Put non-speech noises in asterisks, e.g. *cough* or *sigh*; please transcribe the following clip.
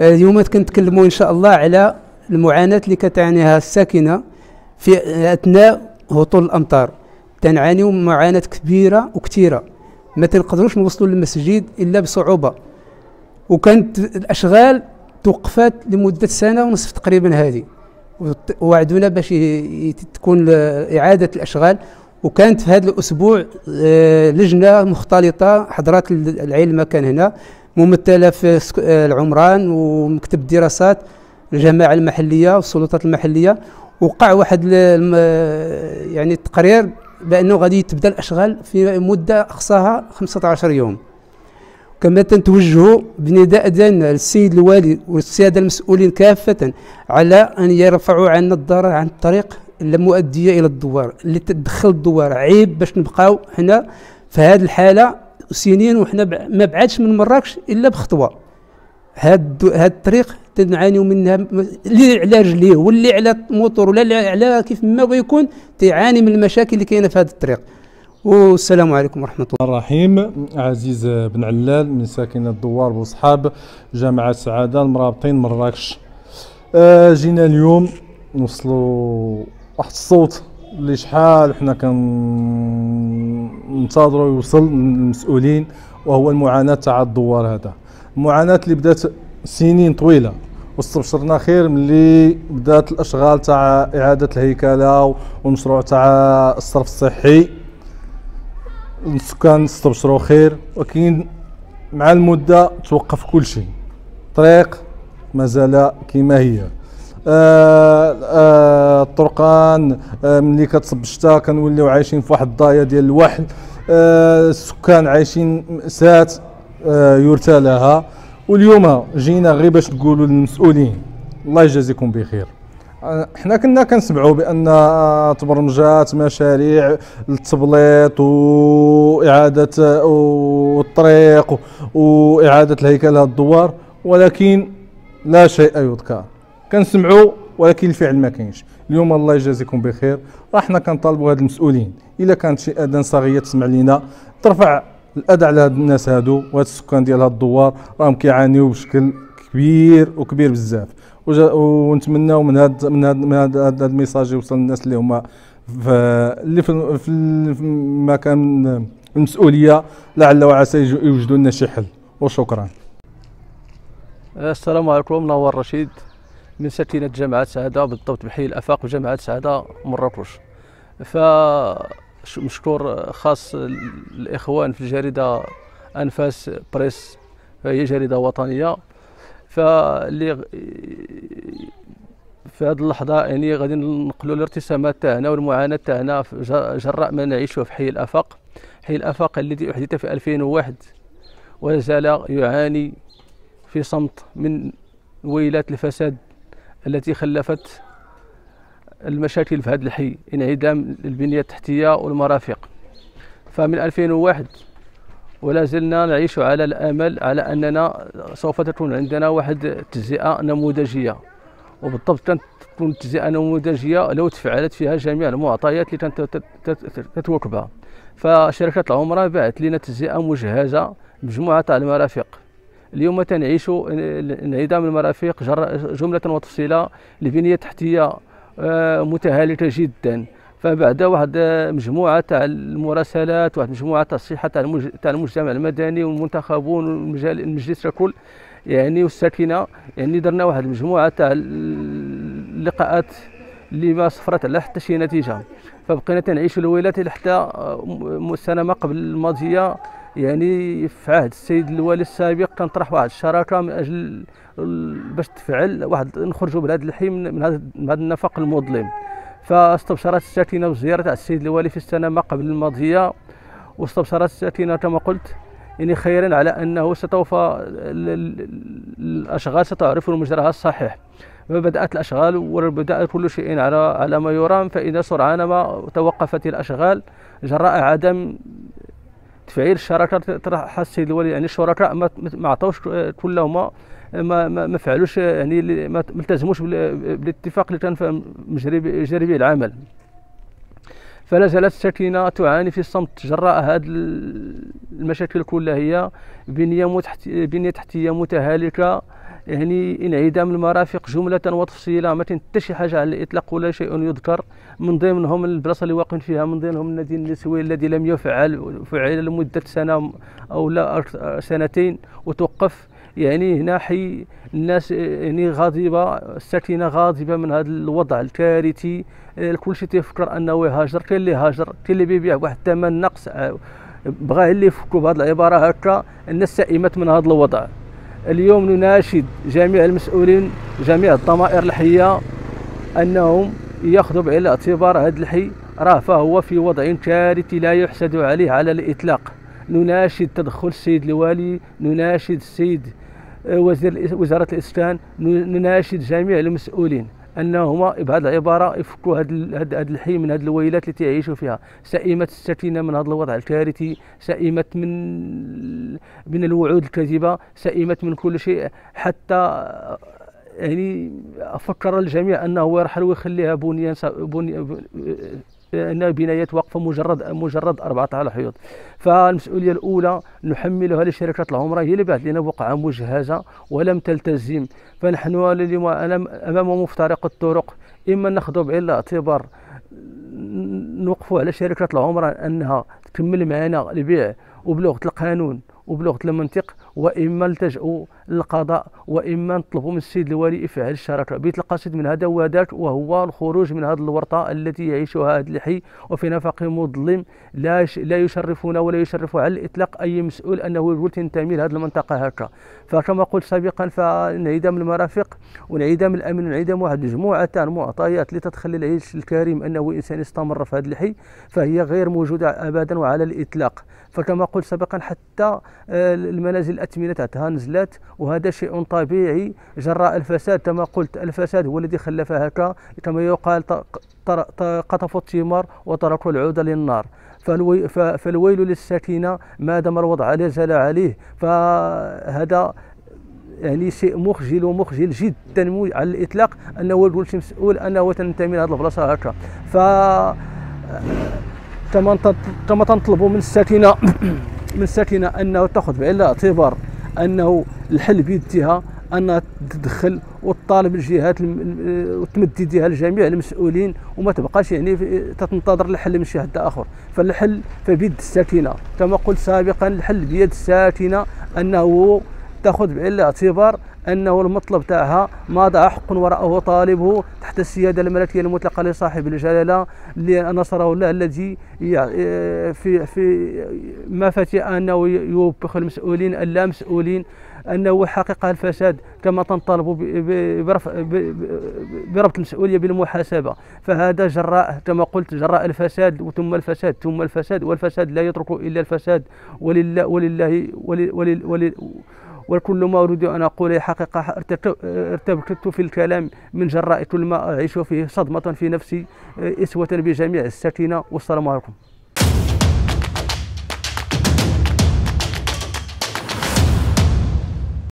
آه، اليوم كنتكلموا إن شاء الله على المعاناة اللي كتعانيها الساكنة في أثناء هطول الأمطار. تنعانيو معاناة كبيرة وكثيرة. ما تنقدروش نوصلوا للمسجد إلا بصعوبة. وكانت الأشغال توقفات لمدة سنة ونصف تقريبا هذه. ووعدونا باش تكون إعادة الأشغال. وكانت في هذا الأسبوع آه، لجنة مختلطة حضرات العلم كان هنا. ممثلة في آه، العمران ومكتب الدراسات الجماعه المحلية والسلطات المحلية. وقع واحد يعني التقرير بأنه غادي تبدأ الأشغال في مدة أقصاها 15 يوم. كما تنتوجهوا بنداء ديالنا للسيد الوالي والسادة المسؤولين كافة على أن يرفعوا عنا الضرر عن الطريق المؤديه إلى الدوار اللي تدخل الدوار عيب باش نبقاو هنا في هذه الحالة. سنين وحنا ما بعدش من مراكش إلا بخطوة. هاد هاد الطريق تنعانيو منها اللي على رجليه واللي على موتور ولا على كيف ما بغى يكون تعاني من المشاكل اللي كاينة في هذا الطريق. والسلام عليكم ورحمة الله. الرحيم. عزيز بن علال من ساكنة الدوار بوصحاب جامعة سعادة المرابطين مراكش. آه جينا اليوم نوصلوا واحد الصوت اللي شحال حنا كننتظروا يوصل للمسؤولين وهو المعاناة تاع الدوار هذا. المعاناه اللي بدات سنين طويلة واستبشرنا خير ملي بدات الأشغال تاع إعادة الهيكلة والمشروع تاع الصرف الصحي. السكان استبشروا خير ولكن مع المدة توقف كل شيء. طريق مازال كما هي. الطرقان آه ملي كتصب الشتاء كنوليو عايشين في واحد الضايه ديال الوحل آه السكان عايشين مأساة آه يرثى لها واليوم جينا غير باش نقولوا للمسؤولين الله يجازيكم بخير. إحنا كنا كنسمعوا بأن تبرمجات مشاريع للتبليط وإعادة والطريق وإعادة الهيكل الدوار ولكن لا شيء يذكر. كنسمعوا ولكن الفعل ما كاينش. اليوم الله يجازيكم بخير. راحنا كنطالبوا هاد المسؤولين. إلا كانت شي اذان صاغيه تسمع لينا ترفع الاذى على هاد الناس هادو وهاد السكان ديال هاد الدوار. راهم كيعانيو بشكل كبير وكبير بزاف. ونتمناو من هاد من هاد من هاد, هاد ال message يوصل للناس اللي هما اللي في, في المكان المسؤولية. لعل وعسى يوجدوا لنا شي حل. وشكرا. السلام عليكم نور رشيد. من ساكنة جامعة سعادة بالضبط بحي الأفاق وجامعة سعادة مراكش. فمشكور خاص الإخوان في الجريدة أنفاس بريس هي جريدة وطنية. فاللي في هذه اللحظة يعني غادي ننقلوا الارتسامات تاعنا والمعاناة تاعنا جراء ما نعيشه في حي الآفاق. حي الآفاق الذي أحدث في 2001 ولا زال يعاني في صمت من ويلات الفساد. التي خلفت المشاكل في هذا الحي انعدام البنية التحتية والمرافق. فمن 2001 ولا زلنا نعيش على الآمل على أننا سوف تكون عندنا واحد التجزئه نموذجية. وبالضبط كانت تكون التجزئه نموذجية لو تفعلت فيها جميع المعطيات اللي كانت تتوكبها. فشركه العمره باعت لنا تجزئة مجهزة مجموعة تاع المرافق. اليوم تنعيش انعدام المرافق جملة وتفصيلة لبنية تحتية آه، متهالكة جدا. فبعد واحد مجموعة تاع المراسلات واحد مجموعة تاع الصحة تاع المجتمع المدني والمنتخبون والمجلس ككل يعني والساكنة يعني درنا واحد المجموعه تاع اللقاءات اللي ما صفرت على حتى شي نتيجة. فبقينا تنعيشوا الويلات حتى السنة ما قبل الماضية يعني في عهد السيد الوالي السابق كان طرح واحد الشراكة من أجل باش تفعل واحد نخرجوا بهذا الحي من هذا النفق المظلم. فاستبشرت الساكنة بزيارة تاع السيد الوالي في السنة ما قبل الماضية واستبشرت الساكنة كما قلت يعني خيرا على أنه ستوفى الأشغال ستعرف مجراها الصحيح. فبدأت الأشغال وبدا كل شيء على على ما يرام فإذا سرعان ما توقفت الأشغال جراء عدم تفعيل الشراكه طرح السيد الوالي يعني الشركاء ما عطاوش كلهم ما ما, فعلوش يعني ما التزموش بالاتفاق اللي كان مجري جري به العمل فلا زالت السكينة تعاني في الصمت جراء هذه المشاكل كلها هي. بنية تحتية متهالكة يعني إنعدام المرافق جملة وتفصيلا ما حتى شي حاجة على الإطلاق ولا شيء يذكر. من ضمنهم البلاصة اللي واقفين فيها من ضمنهم النادي النسوي الذي لم يفعل فعل لمدة سنة أو لا سنتين وتوقف. يعني هنا حي الناس يعني غاضبة الساكنة غاضبة من هذا الوضع الكارثي. الكل شيء تيفكر أنه يهاجر كاين اللي هاجر كاين اللي بيبيع بواحد الثمن نقص. بغا اللي يفكوا بهذه العبارة هكا الناس سئمت من هذا الوضع. اليوم نناشد جميع المسؤولين جميع الضمائر الحية أنهم يأخذوا بعين الاعتبار هذا الحي. راه فهو في وضع كارثي لا يحسد عليه على الإطلاق. نناشد تدخل السيد الوالي نناشد السيد وزير وزارة الإسكان نناشد جميع المسؤولين. أنهما بهذه العبارة يفكوا هذا الحي من هذه الويلات اللي تعيشوا فيها. سئمت السكينة من هذا الوضع الكارثي سئمت من من الوعود الكاذبة سئمت من كل شيء. حتى يعني فكر الجميع أنه يرحل ويخليها بنيان بني ان بنايات واقفه مجرد مجرد أربعة على حيوط فالمسؤولية الأولى نحملها لشركة العمرة هي اللي بعث لنا بقعة مجهزة ولم تلتزم. فنحن اليوم أمام مفترق الطرق إما ناخذ بعين الاعتبار نوقفوا على شركة العمرة أنها تكمل معنا البيع وبلغه القانون وبلغه المنطق وإما نلتجئوا للقضاء وإما نطلبوا من السيد الوالي إفعال الشراكة. بيت القصيد من هذا وذاك وهو الخروج من هذه الورطة التي يعيشها هذا الحي وفي نفق مظلم لا لا يشرفنا ولا يشرف على الإطلاق. أي مسؤول أنه يقول تنتمي لهذه المنطقة هكا. فكما قلت سابقا فانعدام المرافق وانعدام الأمن وانعدام واحد مجموعة تاع المعطيات لتدخل العيش الكريم أنه إنسان يستمر في هذا الحي فهي غير موجودة ابدا وعلى الإطلاق. فكما قلت سابقا حتى آه، المنازل تاعتها نزلت وهذا شيء طبيعي. جراء الفساد كما قلت الفساد هو الذي خلفها هكا كما يقال قطفوا الثمار وتركوا العود للنار. فالويل للسكينه ما دام الوضع لا زال عليه فهذا يعني شيء مخجل ومخجل جدا على الإطلاق أنه يقول شي مسؤول أنه تنتمي لهذه البلاصة هكا. ف كما تنطلبوا من الساكنة. *coughs* من الساكنة انه تأخذ بعين الاعتبار أنه الحل بيدها انها تدخل وتطالب الجهات وتمد يديها لجميع المسؤولين وما تبقاش يعني تنتظر الحل من شي حد آخر. فالحل فبيد الساكنة. كما قلت سابقا الحل بيد الساكنة أنه تأخذ بعين الاعتبار أنه المطلب تاعها ماذا حق وراءه طالبه تحت السيادة الملكية المطلقة لصاحب الجلالة نصره الله الذي في في مفاتيح أنه يوبخ المسؤولين اللامسؤولين أنه حقق الفساد كما تنطالب بربط المسؤولية بالمحاسبة. فهذا جراء كما قلت جراء الفساد ثم الفساد ثم الفساد والفساد لا يترك إلا الفساد ولله ولله ولل ولل وكل ما أريد أن أقول حقيقة ارتبكت في الكلام من جراء كل ما أعيش فيه صدمة في نفسي إسوة بجميع السكينة والسلام عليكم.